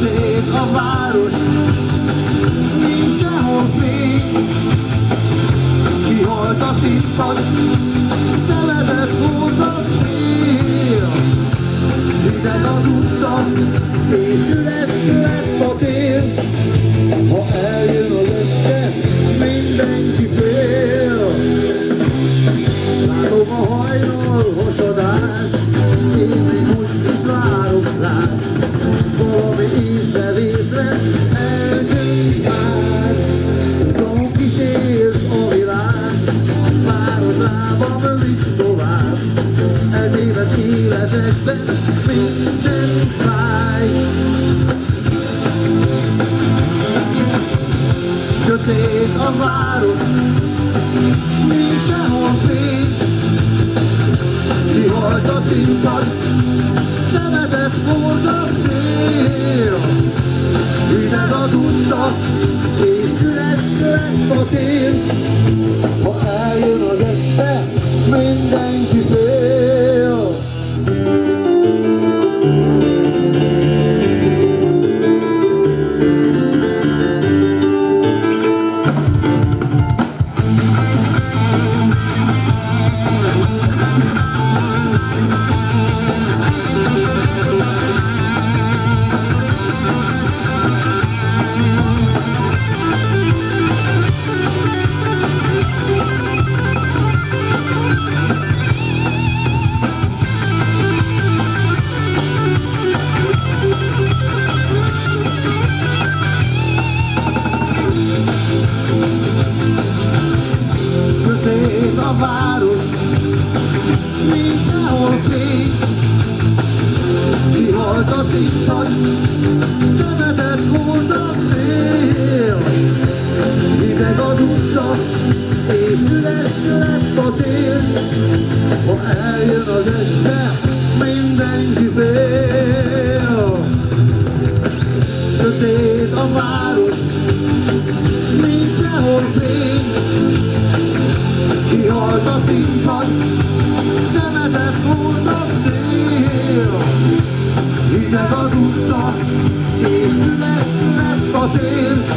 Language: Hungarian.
Sötét a város, nincs sehol fény. Kihalt a színpad, szemetet hordasz fél. Hideg az utca, és üres a város, nincs sehol fény. Kihalt a színpad, szemetet hord a szél. Hideg az utca, és üres lett a tér. Város, nincs sehol fény. Kihalt a színpad, szemetet hord a szél. Hideg az utca, és üres lett a tér. Ha eljön az este, mindenki fél. Sötét a város, nincs sehol fény. A szél. Hideg az utca, és üres lett a tér.